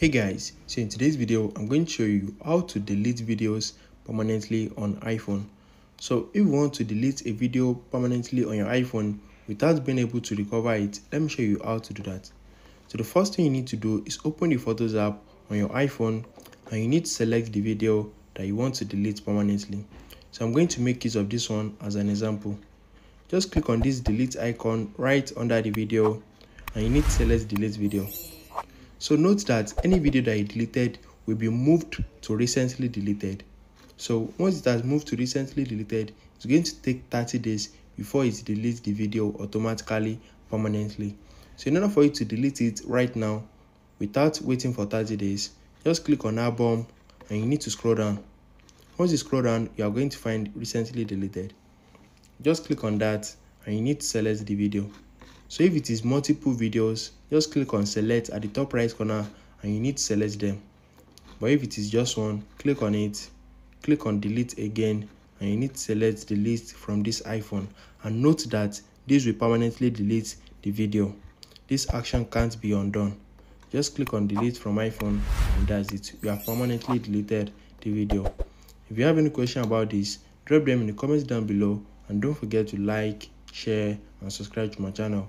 hey guys so in today's video i'm going to show you how to delete videos permanently on iphone. So if you want to delete a video permanently on your iphone without being able to recover it let me show you how to do that. So the first thing you need to do is open the photos app on your iphone and you need to select the video that you want to delete permanently. So i'm going to make use of this one as an example. Just click on this delete icon right under the video and you need to select delete video so note that any video that you deleted will be moved to recently deleted. So once it has moved to recently deleted, it's going to take 30 days before it deletes the video automatically permanently. So in order for you to delete it right now without waiting for 30 days, just click on album and you need to scroll down. Once you scroll down, you are going to find recently deleted. Just click on that and you need to select the video. So if it is multiple videos, just click on select at the top right corner and you need to select them. But if it is just one, click on it, click on delete again and you need to select the list from this iPhone. And note that this will permanently delete the video. This action can't be undone. Just click on delete from iPhone and that's it. You have permanently deleted the video. If you have any question about this, drop them in the comments down below and don't forget to like, share and subscribe to my channel.